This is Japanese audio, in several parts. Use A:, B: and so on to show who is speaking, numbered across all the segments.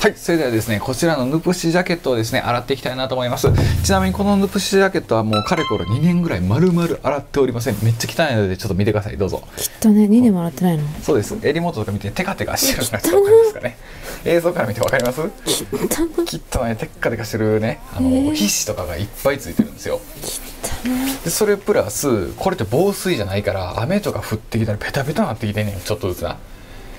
A: はいそれではですねこちらのヌプシジャケットをですね洗っていきたいなと思います。ちなみにこのヌプシジャケットはもうかれこれ2年ぐらい丸々洗っておりません。めっちゃ汚いのでちょっと見てください。どうぞ。
B: きっとね2年も洗ってないの。
A: そうです。襟元とか見てテカテカしてるのが分かりますかね。映像から見て分かります？きっとね。テッカテカしてるねあの、
B: えー
A: 皮脂とかがいっぱいついてるんですよ。でそれプラスこれって防水じゃないから雨とか降ってきたらペタペタなってきてんねん。ちょっとずつな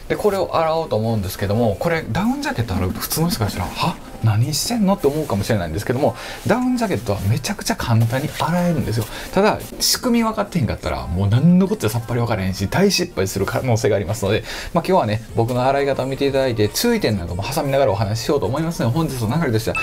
A: でこれを洗おうと思うんですけどもこれダウンジャケットあると普通の人からしたらは？何してんのって思うかもしれないんですけどもダウンジャケットはめちゃくちゃ簡単に洗えるんですよ。ただ仕組み分かってへんかったらもう何のことやさっぱり分からへんし大失敗する可能性がありますので、まあ、今日はね僕の洗い方を見ていただいて注意点なんかも挟みながらお話ししようと思いますので本日の流れとしては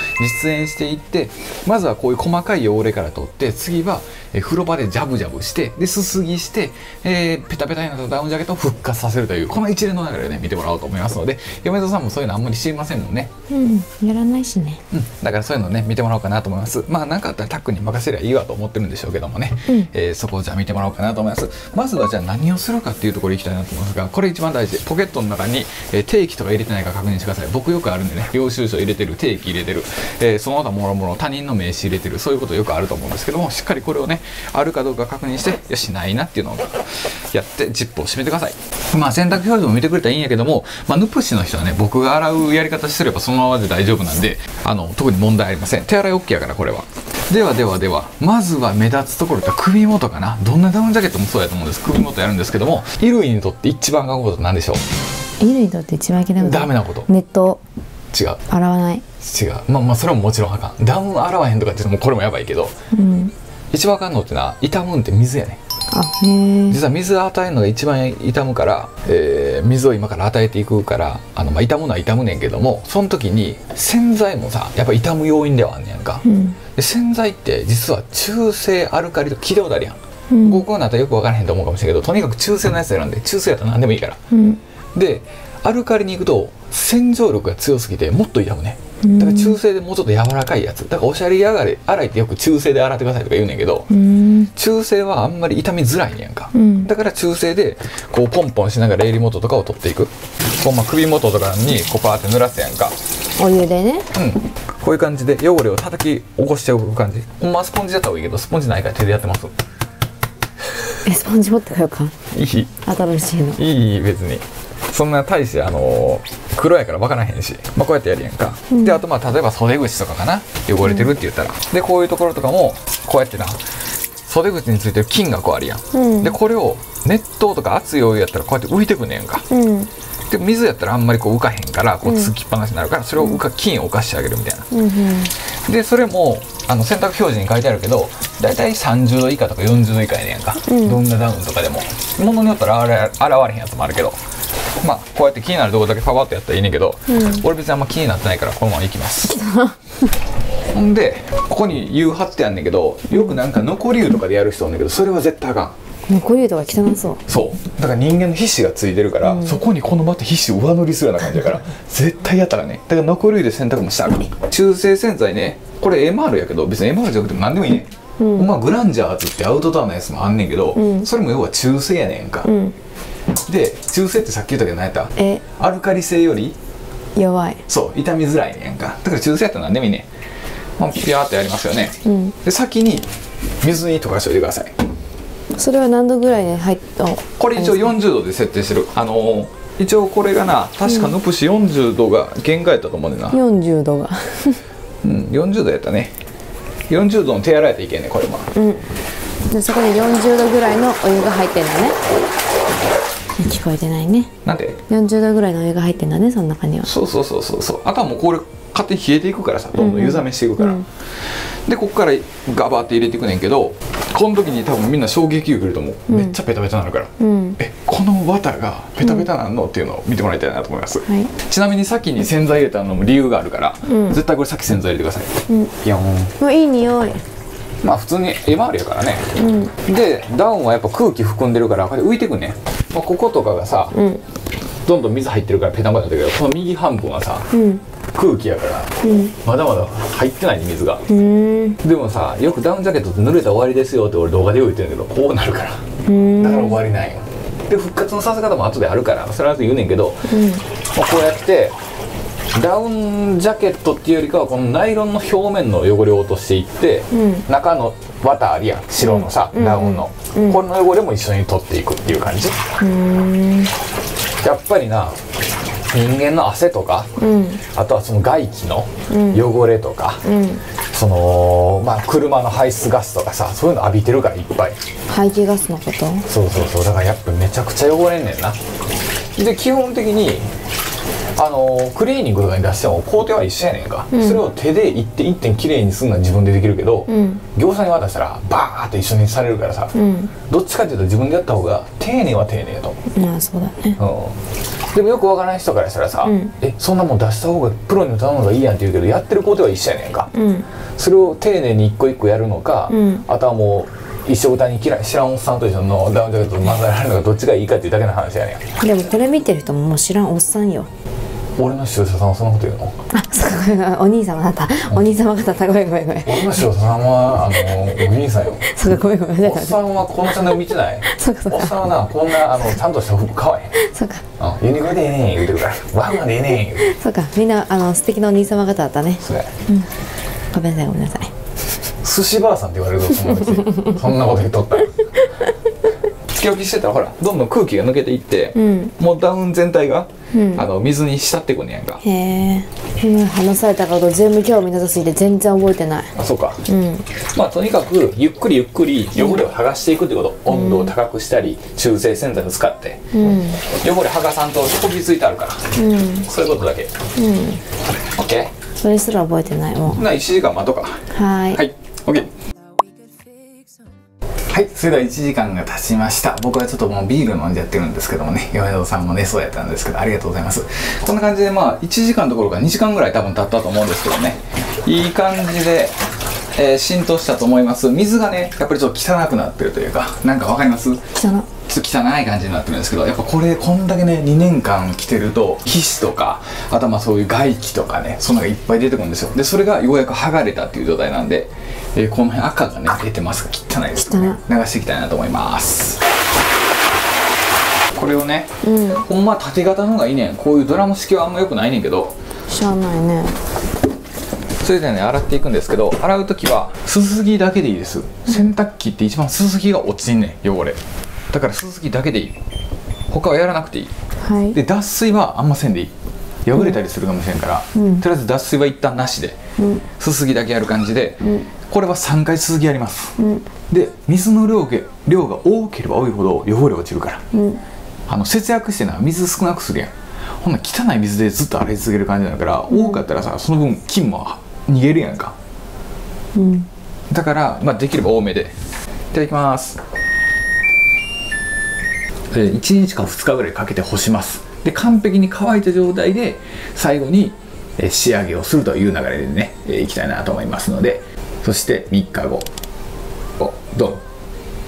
A: 実演していってまずはこういう細かい汚れから取って次は風呂場でジャブジャブしてですすぎして、えーペタペタになったダウンジャケットを復活させるというこの一連の流れをね見てもらおうと思いますので嫁戸さんもそういうのあんまり知りませんもんね。
B: うんないしね。
A: うん、だからそういうのね見てもらおうかなと思います。まあ何かあったらタックに任せりゃいいわと思ってるんでしょうけどもね、
B: うん。
A: えーそこをじゃあ見てもらおうかなと思います。まずはじゃあ何をするかっていうところに行きたいなと思いますがこれ一番大事。ポケットの中に、えー定期とか入れてないか確認してください。僕よくあるんでね領収書入れてる定期入れてる、えーその他もろもろ他人の名刺入れてる。そういうことよくあると思うんですけどもしっかりこれをねあるかどうか確認してよしないなっていうのをやってジップを閉めてください。まあ洗濯表示も見てくれたらいいんやけども、まあ、ヌプシの人はね僕が洗うやり方すればそのままで大丈夫なんであの特に問題ありません。手洗い OK やからこれは。ではではではまずは目立つところって首元かな。どんなダウンジャケットもそうやと思うんです。首元やるんですけども衣類にとって一番あかんことなんでしょう。
B: 衣類にとって一番いけないこと？
A: ダメなこと。
B: ネット？
A: 違う。
B: 洗わない？
A: 違う。まあまあそれももちろんあかん。ダウン洗わへんとかってもうこれもやばいけど。
B: うん。
A: 一番あかんのってな傷むんって水やね実は水与えるのが一番傷むから、えー水を今から与えていくからあの、まあ、傷むのは傷むねんけどもその時に洗剤もさやっぱ傷む要因ではあんねやんか、
B: うん。
A: で洗剤って実は中性アルカリと聞いたことあるやん、
B: うん。
A: ここになったらよく分からへんと思うかもしれないけどとにかく中性のやつ選んで中性やったら何でもいいから。
B: うん。
A: でアルカリに行くと洗浄力が強すぎてもっと痛むね。
B: うん
A: だから中性でもうちょっと柔らかいやつ。だからおしゃれ上がり洗いってよく中性で洗ってくださいとか言うねんけど
B: うん。
A: 中性はあんまり傷みづらいねやんか、
B: うん。
A: だから中性でこうポンポンしながら襟元とかを取っていく。こうまあ首元とかにこうパーって濡らすやんか。
B: お湯でね。
A: うん。こういう感じで汚れを叩き起こしておく感じ。ほんまはスポンジだった方がいいけどスポンジないから手でやってます。
B: えスポンジ持ってこようか。
A: いい。
B: 新しいの。
A: いい別にそんな大してあのー黒やから分からへんし、まあ、こうやってやるやんか、
B: うん。
A: であとまあ例えば袖口とかかな汚れてるって言ったら、でこういうところとかもこうやってな袖口についてる菌がこうあるやん、
B: うん。
A: でこれを熱湯とか熱いお湯やったらこうやって浮いてくんねやんか。
B: うん。
A: で水やったらあんまりこう浮かへんからこうつきっぱなしになるからそれを浮か菌を浮かしてあげるみたいな。
B: うんうん。
A: でそれもあの洗濯表示に書いてあるけどだいたい30度以下とか40度以下やねんか、
B: うん。
A: どんなダウンとかでも。ものによったら洗え洗われへんやつもあるけどまあこうやって気になるところだけパパッとやったらいいねんけど、
B: うん。
A: 俺別にあんま気になってないからこのままいきます。ほん。でここに湯張ってやんねんけどよくなんか残り湯とかでやる人おんねんけどそれは絶対あかん。
B: もうこういうとか汚そう。
A: そう。だから人間の皮脂がついてるから、
B: うん。
A: そこにこのまた皮脂上塗りするような感じだから絶対やったらね。だから残り湯で洗濯もしたら中性洗剤ね。これ MR やけど別に MR じゃなくても何でもいいねん、
B: うん。
A: まあグランジャーズってアウトドアのやつもあんねんけど、
B: うん。
A: それも要は中性やねんか、
B: うん
A: で中性ってさっき言ったけど何やった？
B: え？
A: アルカリ性より？
B: 弱い。
A: そう傷みづらいねんか。だから中性やったら何でもいいね。ん、まあ、ピャーってやりますよね、
B: うん。
A: で先に水に溶かしておいてください。
B: それは何度ぐらいで入った
A: これ一応40度で設定してる。あのー一応これがな確かヌプシ40度が限界やったと思うねんな、
B: 40度が。
A: うん、40度やったね。40度の手洗いでいけんねこれも。
B: うん。でそこに40度ぐらいのお湯が入ってんだね聞こえてないね。
A: なんで
B: ？40度ぐらいのお湯が入ってんだねその中には。
A: そうそうそうそうそう。あとはもうこれ勝手に冷えていくからさどんどん湯冷めしていくから、
B: うん。
A: でここからガバって入れていくねんけどこの時に多分みんな衝撃受けると思う、
B: うん。
A: めっちゃペタペタになるから、
B: うん。
A: えこの綿がペタペタなんのっていうのを見てもらいたいなと思います、
B: はい。
A: ちなみに先に洗剤入れたのも理由があるから、
B: うん。
A: 絶対これ先洗剤入れてください、
B: うん。
A: ピヨーン
B: もういい匂い。
A: まあ普通に MR やからね。
B: うん。
A: でダウンはやっぱ空気含んでるから浮いてくんね、まあ、こことかがさ
B: うん。
A: どんどん水入ってるからペタンコになってるけどこの右半分はさ
B: うん。
A: 空気やから
B: うん。
A: まだまだ入ってないね水が。
B: うん。
A: でもさよくダウンジャケットって濡れたら終わりですよって俺動画でよく言ってるんだけどこうなるから。
B: うん。
A: だから終わりないよ。で復活のさせ方も後であるからそれは後で言うねんけど、
B: うん。
A: まあこうやってダウンジャケットっていうよりかはこのナイロンの表面の汚れを落としていって、
B: ん。
A: 中の綿ありやん白のさ、ダウンの、これの汚れも一緒に取っていくっていう感じ、やっぱりな人間の汗とか、
B: うん。
A: あとはその外気の汚れとか、
B: うん。
A: そのまあ車の排出ガスとかさそういうの浴びてるからいっぱい。
B: 排気ガスのこと？
A: そうそうそう。だからやっぱめちゃくちゃ汚れんねんな。で基本的にあのクリーニングとかに出しても工程は一緒やねんか、それを手で一点一点きれいにするのは自分でできるけど、
B: うん。
A: 業者に渡したらバーって一緒にされるからさ、
B: うん。
A: どっちかっていうと自分でやった方が丁寧は丁寧やと。思う
B: まあそうだね。
A: うん。でもよくわからない人からしたらさ、
B: うん。
A: えそんなもん出した方がプロに頼むのがいいやんって言うけどやってる工程は一緒やねんか、
B: うん。
A: それを丁寧に一個一個やるのか、
B: うん。
A: あとはもう一生歌に嫌い知らんおっさんと一緒のダウンジャケットと混ざられるのがどっちがいいかっていうだけの話やねん。
B: でもこれ見てる人ももう知らんおっさんよ。
A: 俺の視聴者さんはそんなこと言うの？
B: あそうか。お兄様だったお兄様方だごめんごめんごめん。
A: 俺の視聴者さんはあのお兄さんよ。
B: そうかごめんごめん。
A: おっさんはこのチャンネル見てない。
B: そうかそうか。
A: おっさんはなこんなあのちゃんとした服買わへん。
B: そうか。
A: うんユニクロでええねん言うてるから。ワンマンでええねん言うて
B: そうか。みんなあの素敵なお兄様方だったね。
A: それ
B: ごめんなさいごめんなさい
A: 寿司ばあさんって言われるぞその時そんなこと言っとったら。つけ置きしてたらほらどんどん空気が抜けていって、
B: うん。
A: もうダウン全体が、
B: うん。
A: あの水に浸ってくんねやんか。
B: へえ今話されたこと全部興味なさすぎて全然覚えてない。
A: あそうか。
B: うん。
A: まあとにかくゆっくりゆっくり汚れを剥がしていくってこと、温度を高くしたり中性洗剤を使って。
B: うん。
A: 汚れ剥がさんとこびりついてあるから。
B: うん。
A: そういうことだけ。
B: うん。
A: OK
B: それすら覚えてないもう。
A: な1時間待とうか。
B: はーい。
A: はい OK はい、それでは1時間が経ちました。僕はちょっともうビール飲んじゃってるんですけどもね、米田さんもね、そうやったんですけど、ありがとうございます。こんな感じで、まあ、1時間どころか2時間ぐらい多分経ったと思うんですけどね、いい感じで、えー浸透したと思います。水がね、やっぱりちょっと汚くなってるというか、なんかわかります？
B: 汚
A: ちょっと汚い感じになってるんですけどやっぱこれこんだけね2年間着てると皮脂とかあとはまあそういう外気とかねそんなのがいっぱい出てくるんですよ。でそれがようやく剥がれたっていう状態なんで、えーこの辺赤がね出てますが汚いですね。流していきたいなと思います。これをね、
B: うん。
A: ほんまは縦型の方がいいねん。こういうドラム式はあんま良くないねんけど。
B: しゃあないね。
A: それでね洗っていくんですけど洗う時はすすぎだけでいいです。洗濯機って一番すすぎが落ちんねん汚れだからすすぎだけでいい。他はやらなくていい。
B: はい。
A: で脱水はあんませんでいい。破れたりするかもしれんから、
B: うん。
A: とりあえず脱水は一旦なしで、
B: うん。
A: すすぎだけやる感じで、
B: ん。
A: これは3回すすぎやります、
B: うん。
A: で水の量が量が多ければ多いほど汚れ落ちるから。
B: うん。
A: あの節約してな水少なくするやん。ほんなら汚い水でずっと洗い続ける感じだから、多かったらさその分菌も逃げるやんか。
B: うん。
A: だから、まあ、できれば多めで。いただきます。で1日か2日ぐらいかけて干します。で完璧に乾いた状態で最後に仕上げをするという流れでね、いきたいなと思いますのでそして3日後。ドン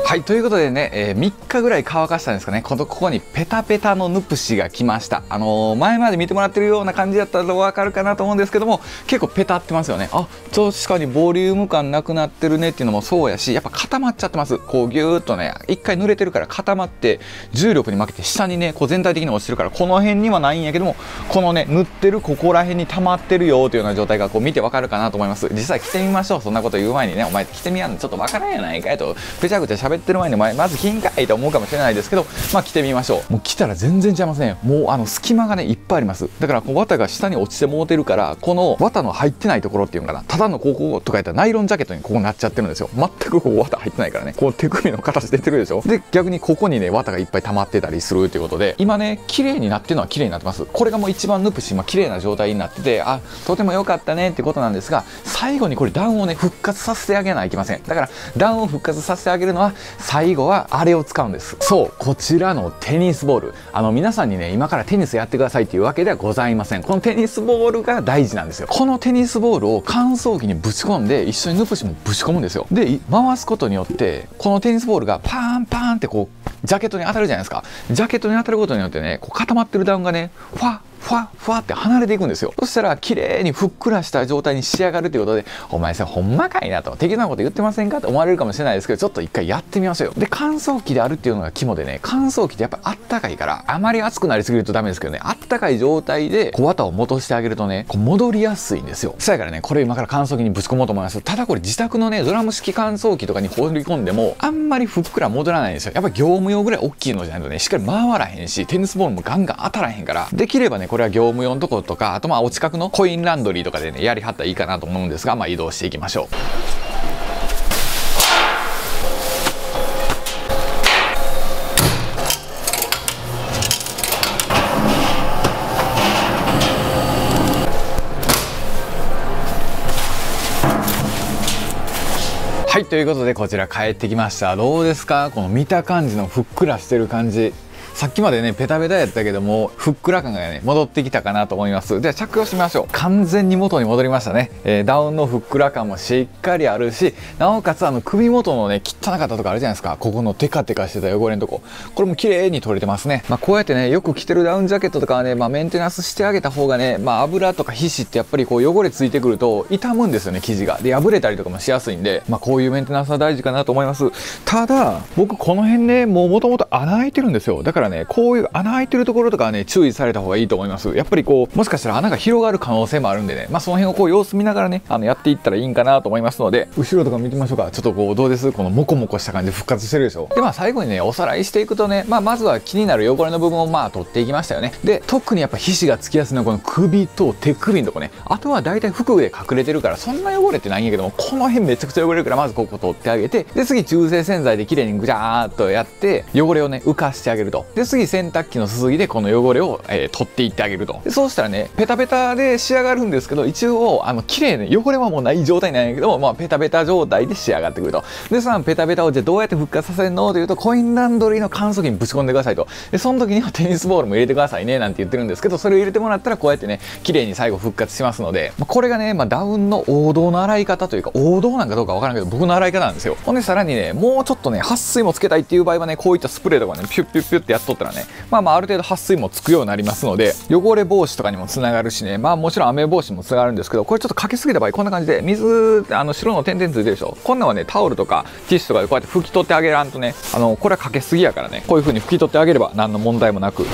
A: はいということでね、え3日ぐらい乾かしたんですかね。このここにペタペタのヌプシが来ました。あのー前まで見てもらってるような感じだったら分かるかなと思うんですけども結構ペタってますよね。あ確かにボリューム感なくなってるねっていうのもそうやしやっぱ固まっちゃってます。こうギューッとね一回濡れてるから固まって重力に負けて下にねこう全体的に落ちてるからこの辺にはないんやけどもこのね塗ってるここら辺に溜まってるよというような状態がこう見てわかるかなと思います。実際着てみましょう。そんなこと言う前にねお前着てみやん。のちょっとわからんやないかいとぺちゃくちゃ喋ってる前に前まず着んかいと思うかもしれないですけどまあ着てみましょう。もう着たら全然ちゃいますねもうあの隙間がねいっぱいあります。だからこう綿が下に落ちてもうてるからこの綿の入ってないところっていうのかな。ただのこことかやったらナイロンジャケットにここなっちゃってるんですよ。全くここ綿入ってないからね。こう手首の形出てくるでしょ。で逆にここにね綿がいっぱい溜まってたりするということで今ね綺麗になってるのは綺麗になってます。これがもう一番ヌプシ今綺麗な状態になっててあとても良かったねってことなんですが最後にこれダウンをね復活させてあげないといけません。だからダウンを復活させてあげるのは最後はあれを使うんです。そうこちらのテニスボール。あの皆さんにね今からテニスやってくださいっていうわけではございません。このテニスボールが大事なんですよ。このテニスボールを乾燥機にぶち込んで一緒にヌプシもぶち込むんですよ。で回すことによってこのテニスボールがパーンパーンってこうジャケットに当たるじゃないですか。ジャケットに当たることによってねこう固まってるダウンがねファッふわふわって離れていくんですよ。そしたら綺麗にふっくらした状態に仕上がるということでお前さほんまかいなと。適当なこと言ってませんかと思われるかもしれないですけどちょっと一回やってみましょうよ。で乾燥機であるっていうのが肝でね乾燥機ってやっぱあったかいからあまり熱くなりすぎるとダメですけどねあったかい状態で小綿を戻してあげるとねこう戻りやすいんですよ。そやからねこれ今から乾燥機にぶち込もうと思います。ただこれ自宅のねドラム式乾燥機とかに放り込んでもあんまりふっくら戻らないんですよ。やっぱ業務用ぐらい大きいのじゃないとねしっかり回らへんしテニスボールもガンガン当たらへんから。できればねこれこれは業務用のところとかあとまあお近くのコインランドリーとかでねやりはったらいいかなと思うんですがまあ移動していきましょう。はいということでこちら帰ってきました。どうですか？この見た感じのふっくらしてる感じ。さっきまでねペタペタやったけどもふっくら感がね戻ってきたかなと思います。では着用してみましょう。完全に元に戻りましたね、えー、ダウンのふっくら感もしっかりあるしなおかつあの首元のね汚かったとこあるじゃないですか。ここのテカテカしてた汚れのとこ。これも綺麗に取れてますね。まあこうやってねよく着てるダウンジャケットとかはねまあメンテナンスしてあげた方がねまあ油とか皮脂ってやっぱりこう汚れついてくると傷むんですよね生地が。で破れたりとかもしやすいんでまあこういうメンテナンスは大事かなと思います。ただ僕この辺ねもう元々穴開いてるんですよ。だからねこういう穴開いてるところとかはね注意された方がいいと思います。やっぱりこうもしかしたら穴が広がる可能性もあるんでね。まあその辺をこう様子見ながらねあのやっていったらいいんかなと思いますので後ろとか見てみましょうか。ちょっとこうどうです？このモコモコした感じ復活してるでしょ。でまあ最後にねおさらいしていくとねまあまずは気になる汚れの部分をまあ取っていきましたよね。で特にやっぱ皮脂がつきやすいのはこの首と手首のとこね。あとは大体服で隠れてるからそんな汚れてないんやけどもこの辺めちゃくちゃ汚れるからまずここ取ってあげてで次中性洗剤で綺麗にぐちゃーっとやって汚れをね浮かしてあげると。で次洗濯機のすすぎでこの汚れを、えー、取っていってあげると。でそうしたらねペタペタで仕上がるんですけど一応あの綺麗に汚れはもうない状態なんやけどまあ、ペタペタ状態で仕上がってくると。でそのペタペタをじゃどうやって復活させるのというとコインランドリーの乾燥機にぶち込んでくださいと。でその時にはテニスボールも入れてくださいねなんて言ってるんですけどそれを入れてもらったらこうやってね綺麗に最後復活しますので、まあ、これがね、まあ、ダウンの王道の洗い方というか王道なんかどうかわからんけど僕の洗い方なんですよ。ほんでさらにねもうちょっとね撥水もつけたいっていう場合はねこういったスプレーとかねピュッピュッピュッってやって取ったらねまあまあある程度撥水もつくようになりますので汚れ防止とかにもつながるしねまあもちろん雨防止もつながるんですけどこれちょっとかけすぎた場合こんな感じで水あの白の点々ついてるでしょ。こんなんはねタオルとかティッシュとかでこうやって拭き取ってあげらんとねあのこれはかけすぎやからねこういう風に拭き取ってあげれば何の問題もなく。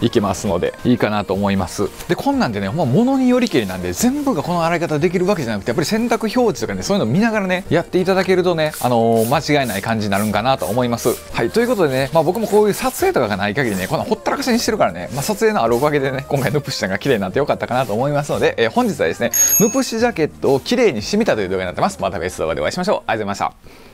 A: いけますのでいいかなと思います。でこんなんでねもう物によりけりなんで全部がこの洗い方できるわけじゃなくてやっぱり洗濯表示とかねそういうの見ながらねやっていただけるとねあのー、間違いない感じになるんかなと思います。はいということでねまあ僕もこういう撮影とかがない限りねこのほったらかしにしてるからね、まあ、撮影のあるおかげでね今回ヌプシちゃんが綺麗になってよかったかなと思いますので、えー、本日はですねヌプシジャケットを綺麗に染みたという動画になってます。また別動画でお会いしましょう。ありがとうございました。